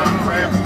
Minecraft.